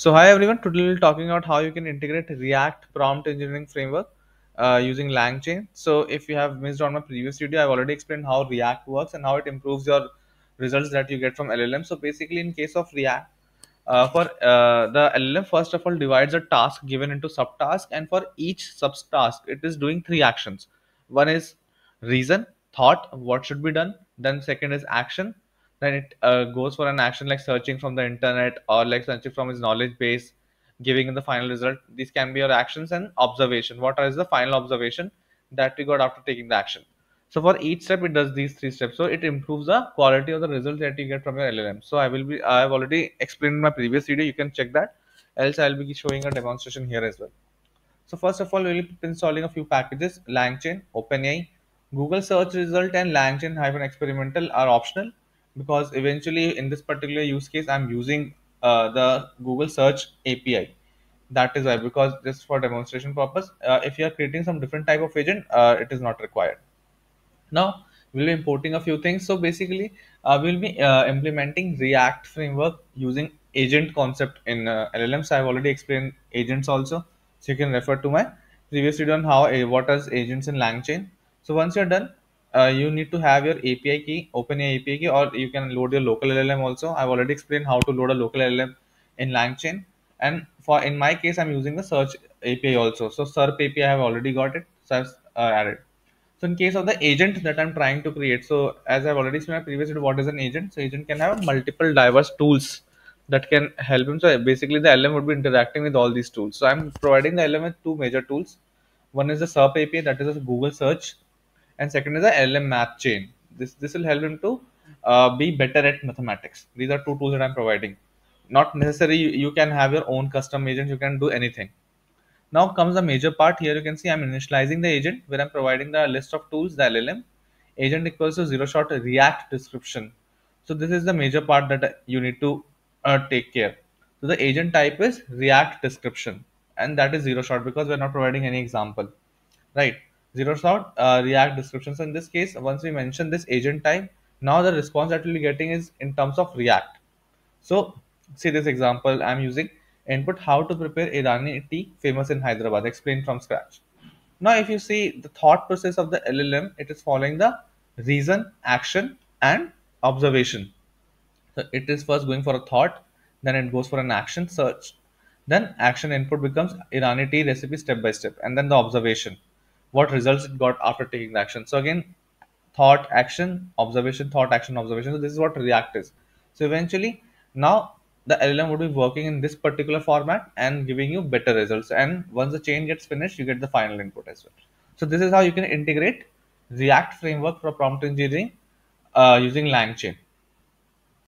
So hi everyone, today we'll be talking about how you can integrate ReAct prompt engineering framework uh, using LangChain. So if you have missed on my previous video, I've already explained how ReAct works and how it improves your results that you get from LLM. So basically in case of ReAct, uh, for uh, the LLM first of all divides a task given into subtask and for each subtask it is doing three actions. One is reason, thought, what should be done. Then second is action then it uh, goes for an action like searching from the internet or like searching from his knowledge base giving the final result. These can be your actions and observation. What is the final observation? That we got after taking the action. So for each step it does these three steps. So it improves the quality of the result that you get from your llm so i will be i have already explained in my previous video. You can check that. Else i'll be showing a demonstration here as well. So first of all, we'll be installing a few packages, LangChain, OpenAI, Google search result and LangChain hyphen experimental are optional because eventually in this particular use case, I'm using uh, the Google search API. That is why, because just for demonstration purpose, uh, if you are creating some different type of agent, uh, it is not required. Now we'll be importing a few things. So basically, uh, we'll be uh, implementing ReAct framework using agent concept in uh, LLMs. I've already explained agents also, so you can refer to my previous video on how what is agents in LangChain. So once you're done, uh, you need to have your API key, OpenAI API key, or you can load your local LLM also. I've already explained how to load a local LLM in LangChain. And for in my case, I'm using the search API also. So SERP API, I have already got it. So I've uh, added. So in case of the agent that I'm trying to create, so as I've already seen in my previous video, what is an agent? So agent can have multiple diverse tools that can help him. So basically the LM would be interacting with all these tools. So I'm providing the LM with two major tools. One is the SERP API, that is a Google search, and second is the LM math chain. This this will help him to uh, be better at mathematics. These are two tools that I'm providing. Not necessary you, you can have your own custom agent. You can do anything. Now comes the major part. Here you can see I'm initializing the agent where I'm providing the list of tools, the LLM. Agent equals to zero shot ReAct description. So this is the major part that you need to uh, take care. So the agent type is ReAct description and that is zero shot because we're not providing any example, right? Zero shot uh, ReAct description. So in this case, once we mention this agent type, now the response that we'll be getting is in terms of ReAct. So see this example I'm using input how to prepare Irani tea famous in Hyderabad explained from scratch. Now if you see the thought process of the LLM it is following the reason action and observation. So it is first going for a thought then it goes for an action search then action input becomes Irani tea recipe step by step and then the observation what results it got after taking the action. So again thought action observation thought action observation. So this is what ReAct is. So eventually now the llm would be working in this particular format and giving you better results. And once the chain gets finished you get the final input as well. So this is how you can integrate ReAct framework for prompt engineering uh, using langchain